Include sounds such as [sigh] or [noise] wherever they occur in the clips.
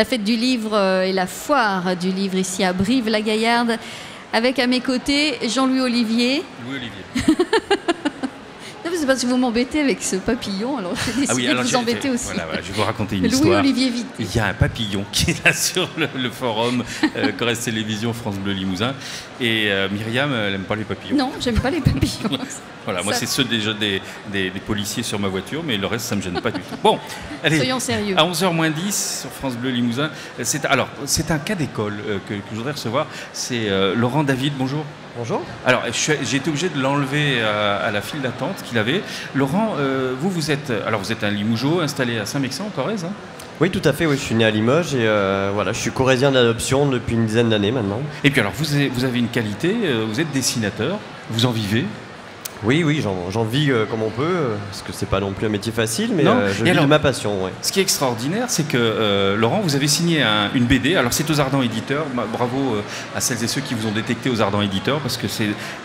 la fête du livre euh, et la foire du livre ici à Brive-la-Gaillarde. Avec à mes côtés Jean-Louis Olivier. Louis Olivier. [laughs] Que vous m'embêtez avec ce papillon, alors j'ai décidé Ah oui, de vous embêter aussi. Voilà, voilà, je vais vous raconter une [laughs] Louis histoire. Olivier Vité. Il y a un papillon qui est là [laughs] sur le, le forum euh, Corrèze Télévision France Bleu Limousin. Et euh, Myriam, elle n'aime pas les papillons. Non, j'aime pas les papillons. [laughs] Voilà, moi c'est ceux des, des, des- des policiers sur ma voiture, mais le reste ça me gêne pas du tout. Bon, allez. Soyons sérieux. À 11h moins 10 sur France Bleu Limousin. euh, C'est, alors, c'est un cas d'école euh, que, que je voudrais recevoir. C'est euh, Laurent David, bonjour. Bonjour. Alors, j'ai été obligé de l'enlever à, à la file d'attente qu'il avait. Laurent, euh, vous, vous êtes, alors vous êtes un Limougeot installé à Saint-Mexan, en Corrèze. hein? Oui, tout à fait. Oui, je suis né à Limoges et euh, voilà, je suis corésien d'adoption depuis une dizaine d'années maintenant. Et puis alors, vous avez, vous avez une qualité, euh, vous êtes dessinateur, vous en vivez? Oui, oui, j'en vis euh, comme on peut, euh, parce que c'est pas non plus un métier facile, mais Non. euh, je vis alors- de ma passion. ouais. Ce qui est extraordinaire, c'est que Laurent, vous avez signé un- une BD. Alors c'est aux Ardents Éditeurs. Bah, bravo à celles et ceux qui vous ont détecté aux Ardents Éditeurs, parce que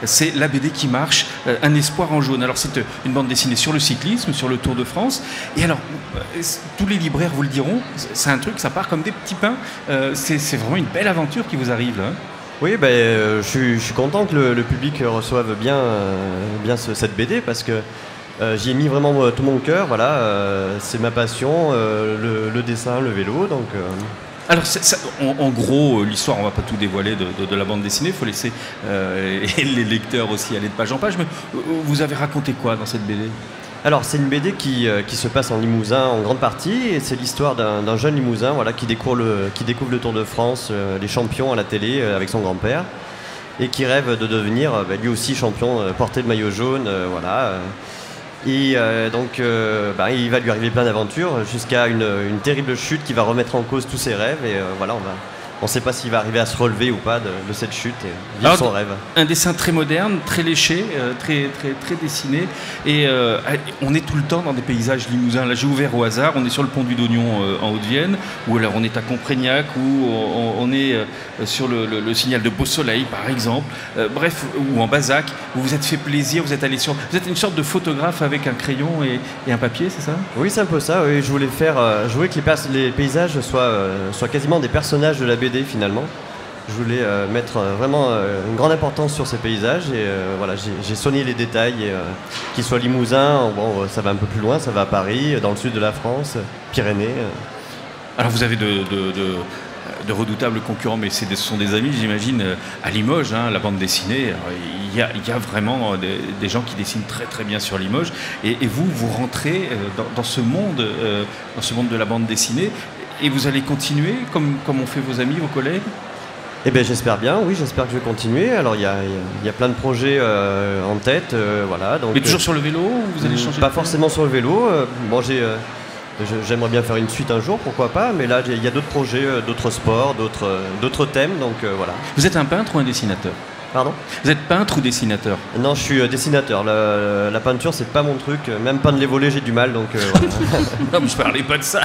c'est la BD qui marche, un espoir en jaune. Alors c'est une bande dessinée sur le cyclisme, sur le Tour de France. Et alors tous les libraires vous le diront, c'est un truc, ça part comme des petits pains. C'est c'est vraiment une belle aventure qui vous arrive là. hein. Oui, euh, je, suis, content que le, public reçoive bien, euh, bien ce- cette BD parce que euh, j'y ai mis vraiment tout mon cœur. Voilà, c'est ma passion, le, dessin, le vélo. Donc, Alors, en, gros, l'histoire, on va pas tout dévoiler de, la bande dessinée. Il faut laisser [laughs] les lecteurs aussi aller de page en page. Mais vous avez raconté quoi dans cette BD Alors, c'est une BD qui, euh, qui se passe en Limousin en grande partie, et c'est l'histoire d'un jeune Limousin voilà, qui, découvre le, Tour de France, euh, les champions à la télé euh, avec son grand-père, et qui rêve de devenir bah, lui aussi champion, porter le maillot jaune. voilà, et donc, bah, il va lui arriver plein d'aventures jusqu'à une, terrible chute qui va remettre en cause tous ses rêves, et voilà, on va. On ne sait pas s'il va arriver à se relever ou pas de, de cette chute et vivre Alors, son rêve. Un dessin très moderne, très léché, euh, très, très, très dessiné. Et euh, on est tout le temps dans des paysages limousins. Là, j'ai ouvert au hasard. On est sur le pont du Dognon euh, en Haute-Vienne, ou alors on est à Comprignac, ou on, on est sur le, le- le signal de Beau Soleil, par exemple. Bref, ou en Bazac. Vous vous êtes fait plaisir, vous êtes allé sur. Vous êtes une sorte de photographe avec un crayon et, et un papier, c'est ça? Oui, c'est un peu ça. Oui. Je voulais faire, je voulais que les, paysages soient, soient quasiment des personnages de la BD finalement. Je voulais euh, mettre euh, vraiment euh, une grande importance sur ces paysages et voilà, j'ai soigné les détails, qu'ils soient limousins, bon, ça va un peu plus loin, ça va à Paris, dans le sud de la France, Pyrénées. Alors vous avez de, redoutables concurrents, mais ce sont des amis, j'imagine, à Limoges, hein, la bande dessinée. Il y a, il vraiment des, gens qui dessinent très très bien sur Limoges. Et, vous, vous rentrez dans, ce monde, dans ce monde de la bande dessinée, et vous allez continuer comme, comme ont fait vos amis, vos collègues? Eh bien, j'espère bien, oui, j'espère que je vais continuer. Alors, il y a, y a- plein de projets euh, en tête, euh, voilà. Donc, Mais toujours euh, sur le vélo ou vous allez Mm, changer Pas forcément sur le vélo. euh, bon, j'aimerais bien faire une suite un jour, pourquoi pas. Mais là, il y a d'autres projets, d'autres sports, d'autres, thèmes. Donc voilà. Vous êtes un peintre ou un dessinateur? Pardon? Vous êtes peintre ou dessinateur? Non, je suis dessinateur. La, la peinture, c'est pas mon truc. Même peindre les volets, j'ai du mal. Donc voilà. [laughs] Non, mais je parlais pas de ça.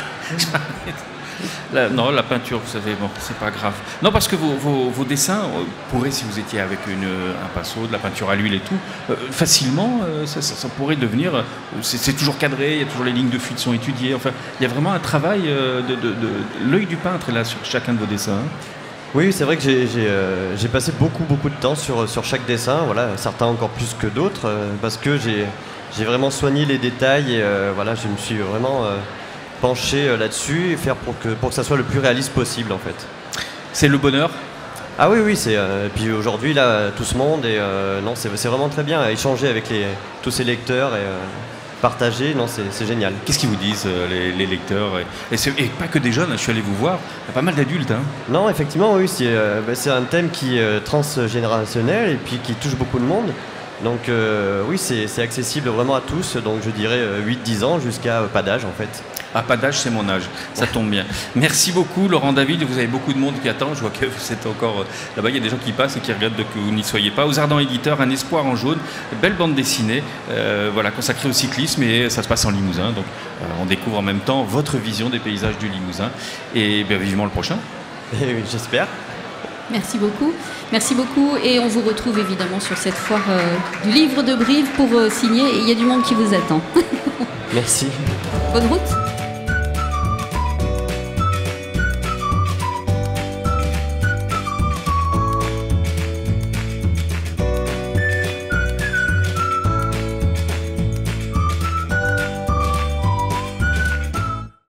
Non, la peinture, vous savez, bon, c'est pas grave. Non, parce que vos, dessins euh, pourraient, si vous étiez avec une, un pinceau, de la peinture à l'huile et tout, euh, facilement, euh, ça, pourrait devenir. euh, c'est toujours cadré, il y a toujours les lignes de fuite sont étudiées. Enfin, il y a vraiment un travail euh, de, l'œil du peintre là sur chacun de vos dessins. hein. Oui, c'est vrai que j'ai, euh, passé beaucoup, beaucoup de temps sur, chaque dessin. Voilà, certains encore plus que d'autres, euh, parce que j'ai, vraiment soigné les détails. Et euh, voilà, je me suis vraiment penché euh, là-dessus et faire pour que, pour que ça soit le plus réaliste possible, en fait. C'est le bonheur? Ah oui, oui, c'est. euh, puis aujourd'hui, là, tout ce monde, et euh, non, c'est c'est vraiment très bien. Échanger avec les, tous ces lecteurs et euh, partager, non, c'est c'est génial. Qu'est-ce qu'ils vous disent, euh, les, les lecteurs et, et pas que des jeunes, hein, je suis allé vous voir, il y a pas mal d'adultes. hein. Non, effectivement, oui, c'est euh, bah, c'est un thème qui est euh, transgénérationnel et puis qui touche beaucoup de monde. Donc euh, oui, c'est accessible vraiment à tous, donc je dirais euh, 8-10 ans jusqu'à euh, pas d'âge en fait. Ah, pas d'âge, c'est mon âge. Ça tombe bien. Merci beaucoup, Laurent David. Vous avez beaucoup de monde qui attend. Je vois que vous êtes encore euh, là-bas. Il y a des gens qui passent et qui regrettent que vous n'y soyez pas. Aux Ardents Éditeurs, Un espoir en jaune. Belle bande dessinée, euh, voilà, consacrée au cyclisme et ça se passe en Limousin. Donc, euh, on découvre en même temps votre vision des paysages du Limousin. Et bien, vivement le prochain. [laughs] Et oui, J'espère. Merci beaucoup. Merci beaucoup. Et on vous retrouve évidemment sur cette foire euh, du livre de Brive pour euh, signer. Et il y a du monde qui vous attend. [laughs] Merci. Bonne route.